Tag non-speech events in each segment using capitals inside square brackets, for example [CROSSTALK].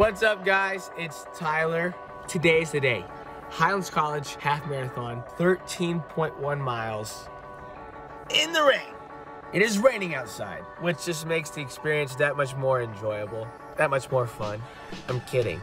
What's up, guys? It's Tyler. Today's the day. Highlands College half marathon, 13.1 miles in the rain. It is raining outside, which just makes the experience that much more enjoyable, that much more fun. I'm kidding.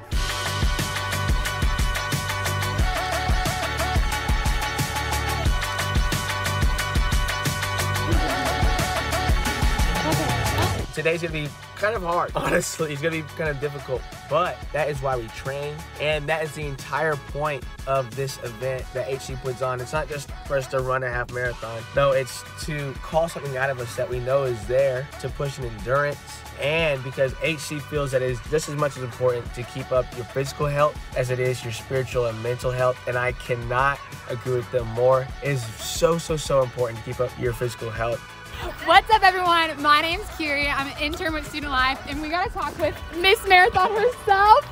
Today's gonna be kind of hard, [LAUGHS] honestly. It's gonna be kind of difficult, but that is why we train, and that is the entire point of this event that HC puts on. It's not just for us to run a half marathon. No, it's to call something out of us that we know is there to push an endurance, and because HC feels that it is just as much as important to keep up your physical health as it is your spiritual and mental health, and I cannot agree with them more. It is so, so, so important to keep up your physical health What's up everyone? My name's Kiri. I'm an intern with Student Life and we gotta talk with Miss Marathon herself. [LAUGHS]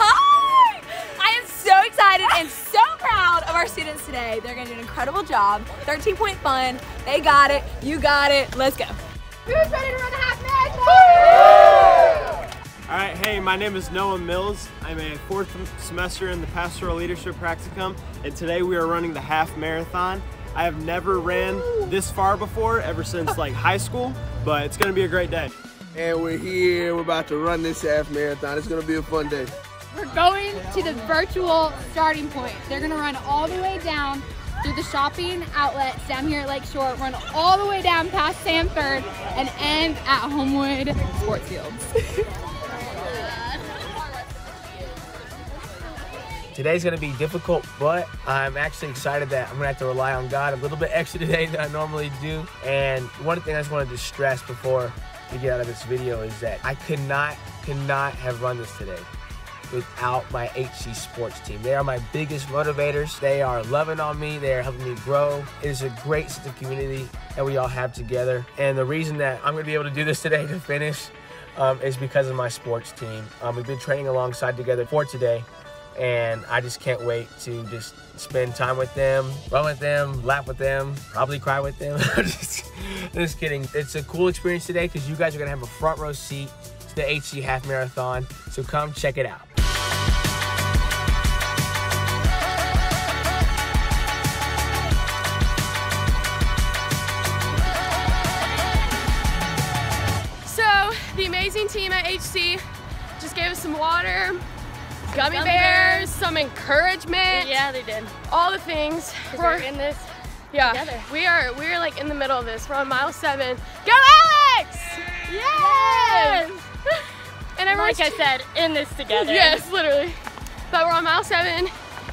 Hi! I am so excited and so proud of our students today. They're gonna do an incredible job. 13 point fun. They got it. You got it. Let's go. Who's ready to run the half marathon? All right, hey, my name is Noah Mills. I'm a fourth semester in the Pastoral Leadership Practicum, and today we are running the half marathon. I have never ran this far before, ever since like high school, but it's gonna be a great day. And we're here, we're about to run this half marathon. It's gonna be a fun day. We're going to the virtual starting point. They're gonna run all the way down through the shopping outlets down here at Lakeshore, run all the way down past Samford, and end at Homewood Sports Fields. [LAUGHS] Today's gonna be difficult, but I'm actually excited that I'm gonna have to rely on God a little bit extra today [LAUGHS] than I normally do. And one thing I just wanted to stress before we get out of this video is that I could not, could not have run this today without my HC sports team. They are my biggest motivators. They are loving on me. They are helping me grow. It is a great sense of community that we all have together. And the reason that I'm gonna be able to do this today to finish um, is because of my sports team. Um, we've been training alongside together for today and I just can't wait to just spend time with them, run with them, laugh with them, probably cry with them. [LAUGHS] just, just kidding. It's a cool experience today because you guys are gonna have a front row seat to the HC Half Marathon, so come check it out. So the amazing team at HC just gave us some water, gummy, gummy bears, bears, some encouragement. Yeah, they did. All the things. We're, we're in this. Yeah, together. we are. We are like in the middle of this. We're on mile seven. Go, Alex! Yes! yes! [LAUGHS] and everyone's like I said, in this together. Yes, literally. But we're on mile seven.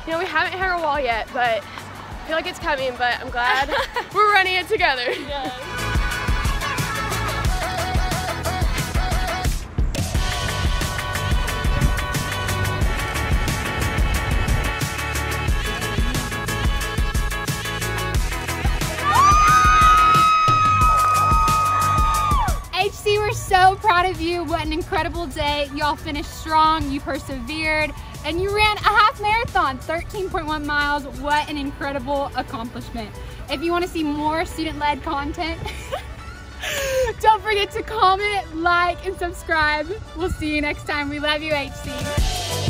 You know, we haven't hit our wall yet, but I feel like it's coming. But I'm glad [LAUGHS] we're running it together. Yes. Proud of you. What an incredible day. Y'all finished strong, you persevered, and you ran a half marathon, 13.1 miles. What an incredible accomplishment. If you want to see more student-led content, [LAUGHS] don't forget to comment, like, and subscribe. We'll see you next time. We love you, HC.